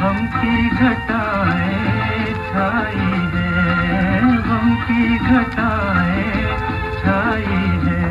غم کی گھٹائیں چھائی ہے۔ غم کی گھٹائیں چھائی ہے۔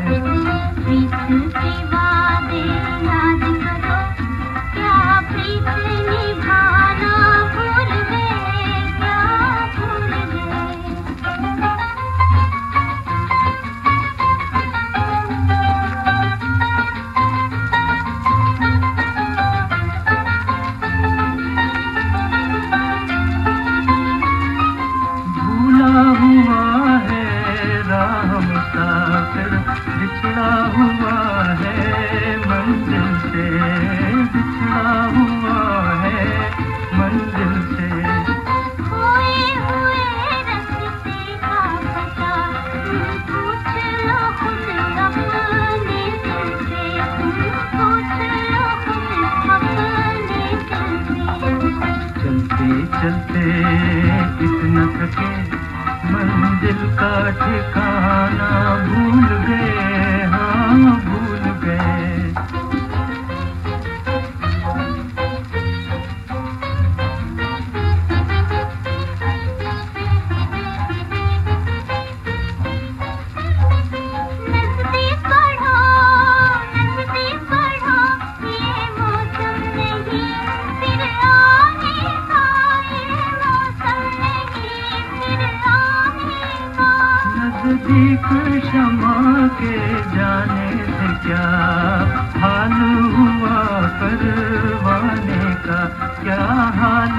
مسافر بچھڑا ہوا ہے منزل سے بچھڑا ہوا سے۔ چلتے چلتے کتنا تھکے منزل کا ٹھکانہ شما کے جانے سے کیا حال ہوا پروانے کا؟ کیا حال